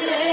Yeah.